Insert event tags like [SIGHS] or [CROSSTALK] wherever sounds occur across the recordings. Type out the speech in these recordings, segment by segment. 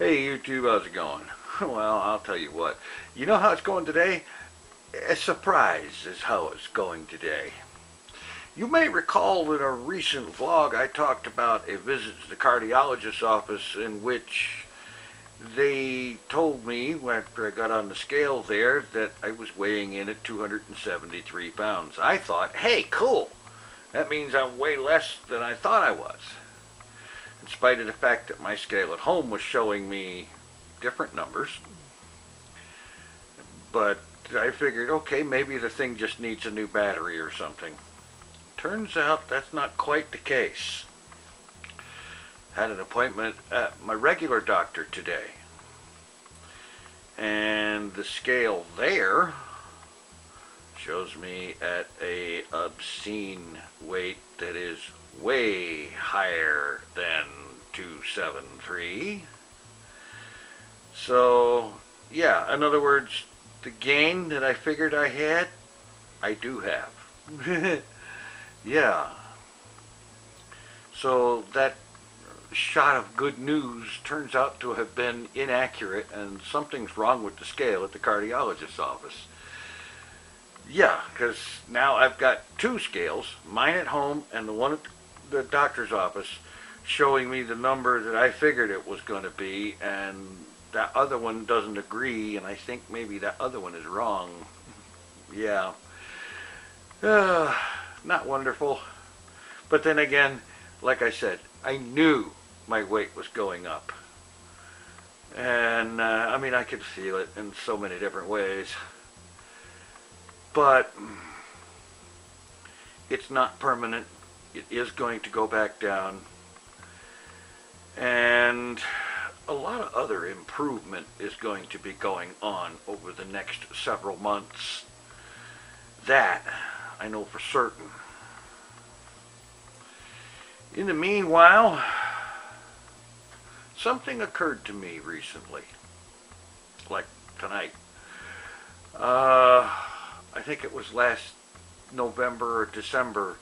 Hey YouTube, how's it going? [LAUGHS] Well, I'll tell you what. You know how it's going today? A surprise is how it's going today. You may recall in a recent vlog I talked about a visit to the cardiologist's office in which they told me after I got on the scale there that I was weighing in at 273 pounds. I thought, hey, cool. That means I'm way less than I thought I was spite of the fact that my scale at home was showing me different numbers. But I figured, okay, maybe the thing just needs a new battery or something. Turns out that's not quite the case. Had an appointment at my regular doctor today. And the scale there shows me at a obscene weight that is way higher than 273. So, yeah, in other words, the gain that I figured I had, I do have. [LAUGHS] yeah. So that shot of good news turns out to have been inaccurate and something's wrong with the scale at the cardiologist's office. Yeah, because now I've got two scales, mine at home and the one at the doctor's office, showing me the number that I figured it was going to be, and that other one doesn't agree, and I think maybe that other one is wrong. yeah. Uh, [SIGHS] not wonderful. But then again, like I said, I knew my weight was going up. And, uh, I mean, I could feel it in so many different ways. But it's not permanent. It is going to go back down and a lot of other improvement is going to be going on over the next several months. That I know for certain. In the meanwhile, something occurred to me recently, like tonight. Uh, I think it was last November or December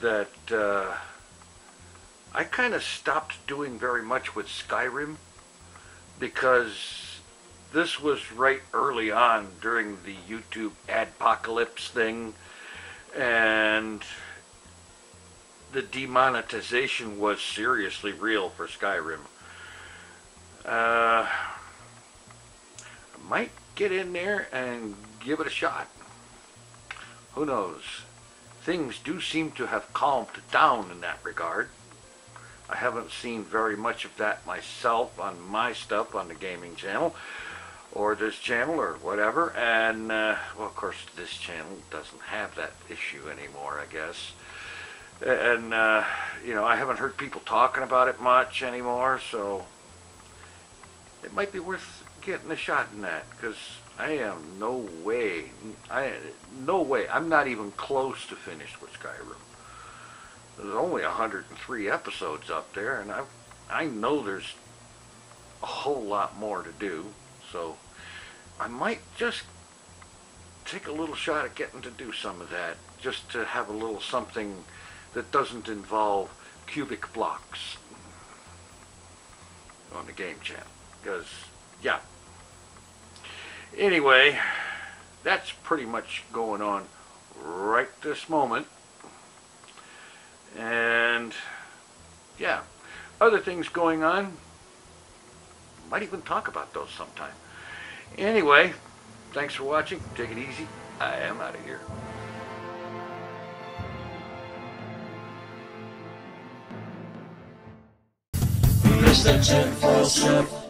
that uh, I kind of stopped doing very much with Skyrim because this was right early on during the YouTube adpocalypse thing and the demonetization was seriously real for Skyrim. Uh, I might get in there and give it a shot. Who knows? Things do seem to have calmed down in that regard. I haven't seen very much of that myself on my stuff on the gaming channel or this channel or whatever. And, uh, well, of course, this channel doesn't have that issue anymore, I guess. And, uh, you know, I haven't heard people talking about it much anymore, so it might be worth getting a shot in that because I am no way, I no way, I'm not even close to finished with Skyrim there's only 103 episodes up there, and I I know there's a whole lot more to do. So I might just take a little shot at getting to do some of that, just to have a little something that doesn't involve cubic blocks on the game channel. Because, yeah. Anyway, that's pretty much going on right this moment. And yeah, other things going on. Might even talk about those sometime. Anyway, thanks for watching. Take it easy. I am out of here. Mr.